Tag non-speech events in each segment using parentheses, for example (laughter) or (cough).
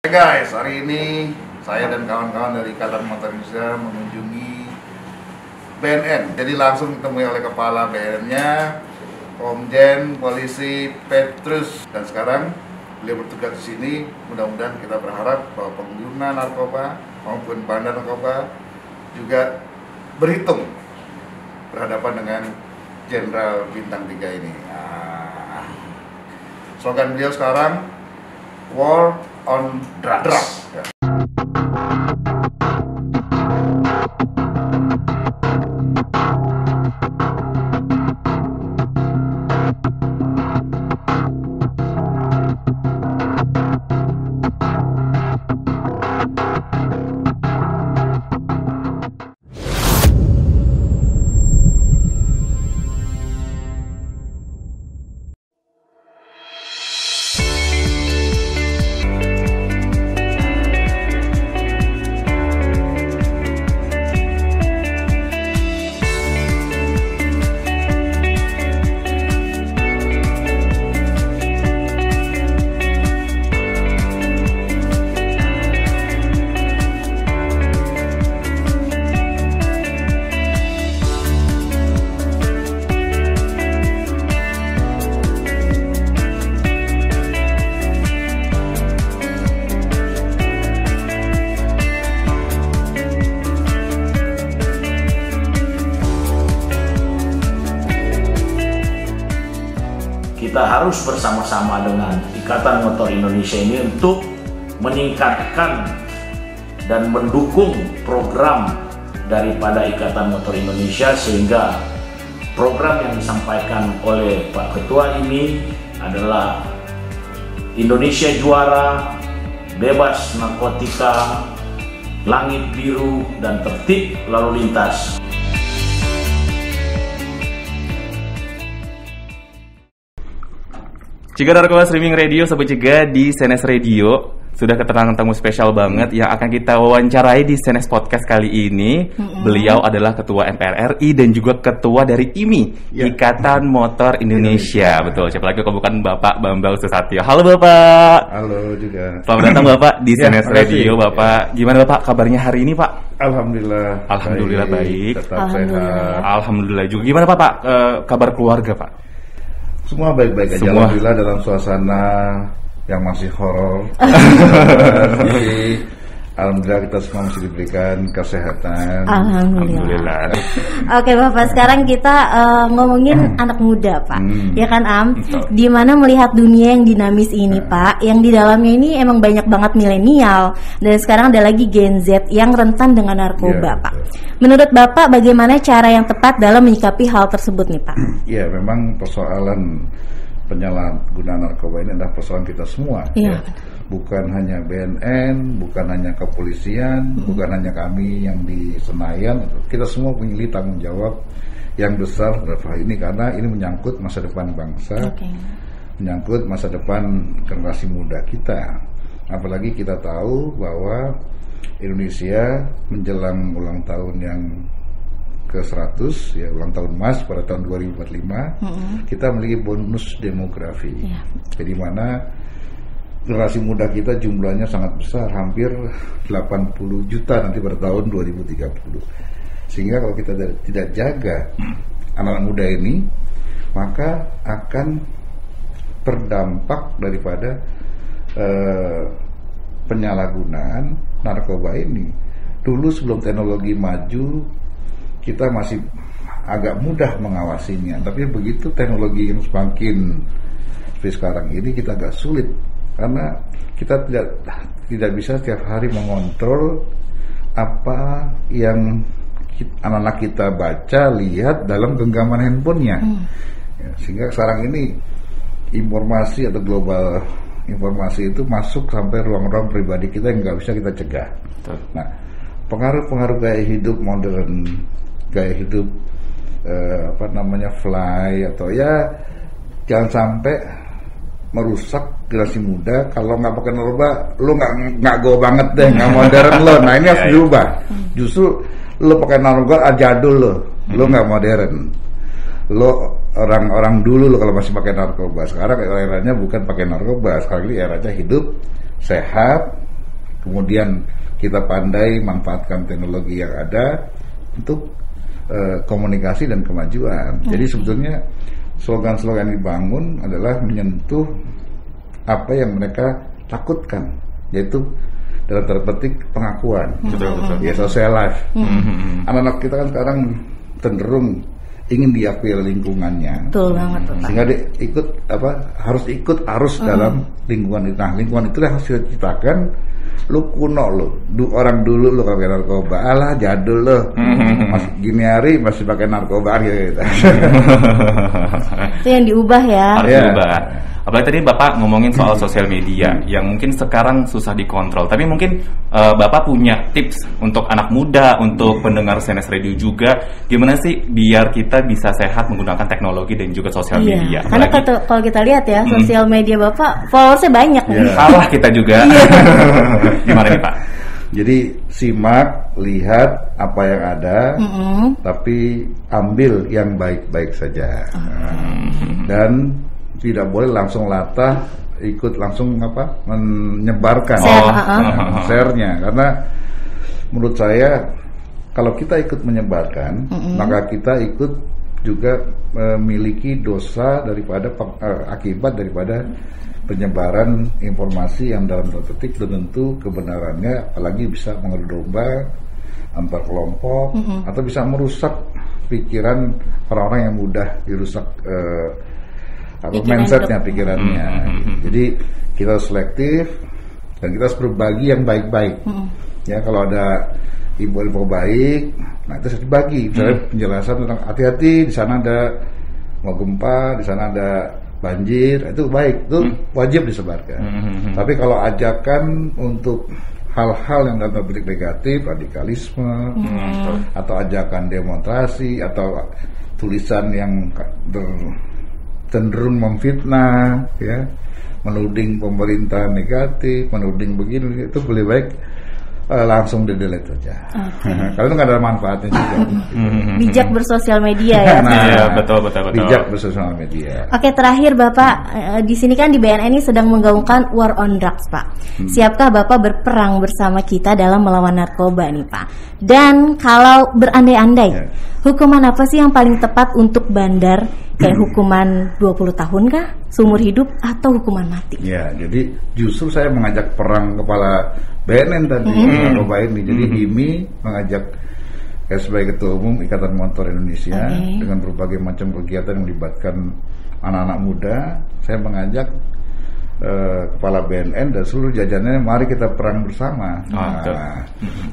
Hey guys, hari ini saya dan kawan-kawan dari Ikatan Motor Indonesia mengunjungi BNN. Jadi langsung ditemui oleh kepala BNN-nya, Komjen Polisi Petrus. Dan sekarang beliau bertugas di sini. Mudah-mudahan kita berharap bahwa pengguna narkoba maupun bandar narkoba juga berhitung berhadapan dengan Jenderal Bintang 3 ini. Ah. Slogan beliau sekarang War on Drugs. Ya. Kita harus bersama-sama dengan Ikatan Motor Indonesia ini untuk meningkatkan dan mendukung program daripada Ikatan Motor Indonesia sehingga program yang disampaikan oleh Pak Ketua ini adalah Indonesia juara, bebas narkotika, langit biru dan tertib lalu lintas. Jika Narkoba Streaming Radio Sobat Cegah di Senes Radio sudah keterangan tamu spesial banget yang akan kita wawancarai di Senes Podcast kali ini. Beliau adalah Ketua MPR RI dan juga Ketua dari IMI, Ya. Ikatan Motor Indonesia. Betul, siapa lagi kalau bukan Bapak Bambang Susatyo. Halo Bapak. Halo juga. Selamat datang Bapak di Ya, Senes makasih. Radio Bapak. Gimana Bapak kabarnya hari ini Pak? Alhamdulillah. Alhamdulillah baik. Tetap Alhamdulillah. sehat. Alhamdulillah juga. Gimana Pak, Pak? Eh, kabar keluarga Pak? Semua baik-baik aja. Semua. Alhamdulillah dalam suasana yang masih horor. (laughs) Alhamdulillah kita semua masih diberikan kesehatan. Alhamdulillah. Oke Bapak, sekarang kita eh, ngomongin anak muda Pak. Hmm. Ya kan Am? Di mana melihat dunia yang dinamis ini Pak, yang di dalamnya ini emang banyak banget milenial dan sekarang ada lagi Gen Z yang rentan dengan narkoba Iya, Pak. betul. Menurut Bapak bagaimana cara yang tepat dalam menyikapi hal tersebut nih Pak? Ya memang persoalan penyalahgunaan narkoba ini adalah persoalan kita semua. Iya, ya. Bukan hanya BNN, bukan hanya kepolisian, bukan hanya kami yang di Senayan. Kita semua memiliki tanggung jawab yang besar dalam hal ini karena ini menyangkut masa depan bangsa. Oke. menyangkut masa depan generasi muda kita. Apalagi kita tahu bahwa Indonesia menjelang ulang tahun yang ke-100 ya ulang tahun emas pada tahun 2045 kita memiliki bonus demografi. Iya. Jadi mana generasi muda kita jumlahnya sangat besar, hampir 80 juta nanti pada tahun 2030. Sehingga kalau kita tidak- tidak jaga anak-anak muda ini, maka akan terdampak daripada eh, penyalahgunaan narkoba ini. Dulu sebelum teknologi maju, kita masih agak mudah mengawasinya. Tapi begitu teknologi yang semakin seperti sekarang ini kita agak sulit karena kita tidak tidak bisa setiap hari mengontrol apa yang anak-anak kita baca lihat dalam genggaman handphonenya Ya, sehingga sekarang ini informasi atau global informasi itu masuk sampai ruang-ruang pribadi kita yang nggak bisa kita cegah. Betul. Nah, pengaruh-pengaruh gaya hidup modern, gaya hidup eh, apa namanya fly atau ya jangan sampai merusak generasi muda kalau nggak pakai narkoba lu nggak nggak go banget deh nggak (laughs) modern lo. Nah ini harus Ya, ya. diubah. Justru lo pakai narkoba jadul lo lo nggak modern. Lo orang-orang dulu lo kalau masih pakai narkoba. Sekarang eranya bukan pakai narkoba. Sekarang ini eranya hidup sehat. Kemudian kita pandai manfaatkan teknologi yang ada untuk eh, komunikasi dan kemajuan. Jadi sebetulnya slogan-slogan yang dibangun adalah menyentuh apa yang mereka takutkan, yaitu dalam tanda petik pengakuan. Betul, betul. Ya social life. Mhm. Anak-anak kita kan sekarang cenderung ingin diakui oleh lingkungannya Betul banget Pak. sehingga dia ikut apa harus ikut arus dalam lingkungan itu. Nah lingkungan itu yang harus kita ciptakan. Lu kuno lu, du, orang dulu lu pakai narkoba, alah jadul lu, masih gini hari masih pakai narkoba gitu. Itu yang diubah ya. harus Iya. berubah. Apalagi tadi Bapak ngomongin soal sosial media yang mungkin sekarang susah dikontrol. Tapi mungkin eh, Bapak punya tips untuk anak muda, untuk pendengar CNS Radio juga, gimana sih biar kita bisa sehat menggunakan teknologi dan juga sosial Iya, media. karena Apalagi kata- kalau kita lihat ya, sosial media Bapak followersnya banyak nih. Iya. kalah kita juga. (laughs) gimana nih Pak? Jadi simak, lihat apa yang ada, Mm-mm. tapi ambil yang baik-baik saja. Nah, Dan tidak boleh langsung latah ikut langsung apa menyebarkan Share, Oh. uh-uh. (laughs) share-nya karena menurut saya kalau kita ikut menyebarkan maka kita ikut juga memiliki dosa daripada eh, akibat daripada penyebaran informasi yang dalam tanda petik belum tentu kebenarannya apalagi bisa mengadu domba antar kelompok atau bisa merusak pikiran orang-orang yang mudah dirusak eh, apa Pikiran mindsetnya hidup. pikirannya. Jadi kita selektif dan kita harus berbagi yang baik-baik. Ya kalau ada info-info baik nah itu harus dibagi. Misalnya penjelasan tentang hati-hati di sana ada mau gempa di sana ada banjir itu baik itu wajib disebarkan. Tapi kalau ajakan untuk hal-hal yang dalam petik negatif radikalisme atau ajakan demonstrasi atau tulisan yang ber- cenderung memfitnah ya menuding pemerintah negatif menuding begini itu lebih baik eh, langsung di delete saja (laughs) karena itu nggak ada manfaatnya juga Bijak bersosial media ya. Nah, Iya, betul, betul, betul. bijak bersosial media Oke terakhir Bapak eh, di sini kan di BNN ini sedang menggaungkan war on drugs Pak. Siapkah Bapak berperang bersama kita dalam melawan narkoba nih Pak? Dan kalau berandai-andai, Ya. Hukuman apa sih yang paling tepat untuk bandar? Kayak (clears throat) hukuman 20 tahun kah? Seumur hidup atau hukuman mati? Ya, jadi justru saya mengajak perang kepala BNN tadi narkoba ini. Jadi IMI mengajak saya sebagai ketua umum Ikatan Motor Indonesia Oke. dengan berbagai macam kegiatan yang melibatkan anak-anak muda, saya mengajak eh, kepala BNN dan seluruh jajarannya mari kita perang bersama. Ah. Nah,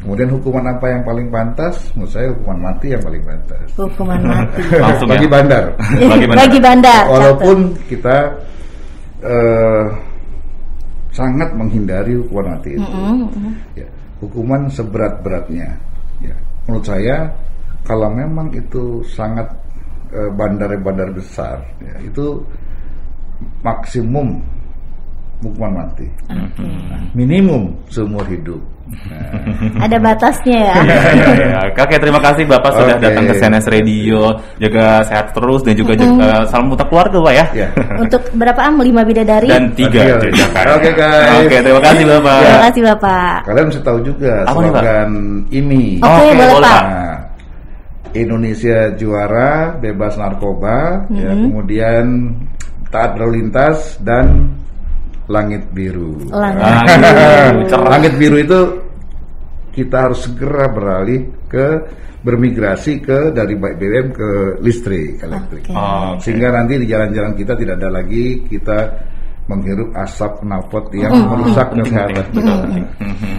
kemudian hukuman apa yang paling pantas? Menurut saya hukuman mati yang paling pantas. Hukuman (laughs) mati. Langsung Bagi ya. bandar. Bagi bandar. Bagi bandar. Walaupun kita eh, sangat menghindari hukuman mati itu, ya, hukuman seberat-beratnya. Ya, menurut saya kalau memang itu sangat eh, bandar-bandar besar, ya, itu maksimum hukuman mati, Nah, minimum seumur hidup. Nah, (laughs) Ada batasnya ya. Iya, iya, iya. Oke, terima kasih Bapak sudah Oke. datang ke CNS Radio. Jaga sehat terus dan juga jaga- salam untuk keluarga, Pak ya. ya. Untuk berapa am? Lima bidadari? Dan tiga Oke, jajakan. oke, guys. Oke, terima kasih Bapak. Terima kasih Bapak. Kalian mesti tahu juga Apa nih, Pak? slogan ini. Oke, Oke, boleh boleh, Pak. Nah, Indonesia juara, bebas narkoba, ya, kemudian taat berlalu lintas dan langit biru. Langit Ah. (laughs) Cerah. Langit biru itu kita harus segera beralih ke bermigrasi ke dari BBM ke listrik elektrik. Oke. Sehingga nanti di jalan-jalan kita tidak ada lagi kita menghirup asap knalpot yang merusak kesehatan kita.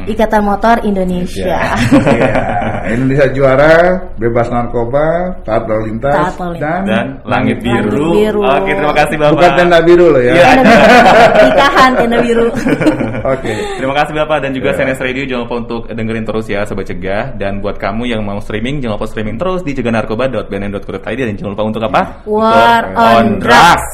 Ikatan Motor Indonesia. Ya, Indonesia juara, bebas narkoba, taat lalu lintas, Taat lalu lintas. dan, Dan langit biru. Langit biru. Oke, terima kasih Bapak. bukan tenda biru loh ya. Iya. Tenda biru. (laughs) Nikahan tenda biru. (laughs) Oke. Terima kasih Bapak dan juga Ya. CNS Radio jangan lupa untuk dengerin terus ya Sobat Cegah dan buat kamu yang mau streaming jangan lupa streaming terus di ceganarkoba.bnn.co.id dan jangan lupa untuk apa? War Untuk on drugs.